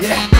Yeah.